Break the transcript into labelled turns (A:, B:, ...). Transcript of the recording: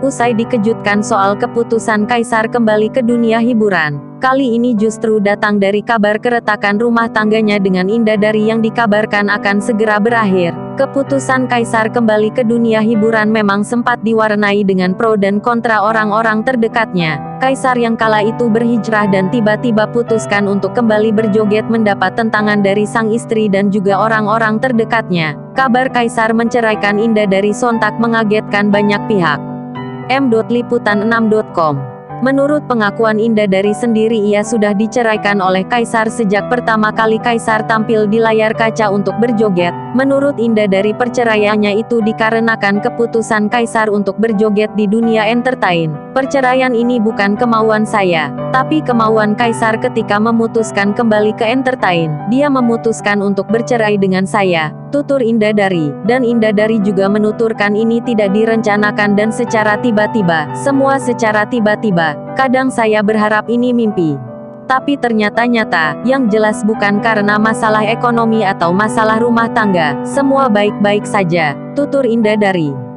A: Usai dikejutkan soal keputusan Kaisar kembali ke dunia hiburan, kali ini justru datang dari kabar keretakan rumah tangganya dengan Indah Dari yang dikabarkan akan segera berakhir. Keputusan Kaisar kembali ke dunia hiburan memang sempat diwarnai dengan pro dan kontra orang-orang terdekatnya. Kaisar yang kala itu berhijrah dan tiba-tiba putuskan untuk kembali berjoget mendapat tentangan dari sang istri dan juga orang-orang terdekatnya. Kabar Kaisar menceraikan Indah Dari sontak mengagetkan banyak pihak m.liputan6.com. Menurut pengakuan Indah dari sendiri ia sudah diceraikan oleh Kaisar sejak pertama kali Kaisar tampil di layar kaca untuk berjoget. Menurut Indah dari perceraiannya itu dikarenakan keputusan Kaisar untuk berjoget di dunia entertain. Perceraian ini bukan kemauan saya, tapi kemauan Kaisar ketika memutuskan kembali ke entertain. Dia memutuskan untuk bercerai dengan saya, tutur Indah Dari, dan Indah Dari juga menuturkan ini tidak direncanakan dan secara tiba-tiba, semua secara tiba-tiba, kadang saya berharap ini mimpi. Tapi ternyata nyata, yang jelas bukan karena masalah ekonomi atau masalah rumah tangga, semua baik-baik saja, tutur Indah Dari.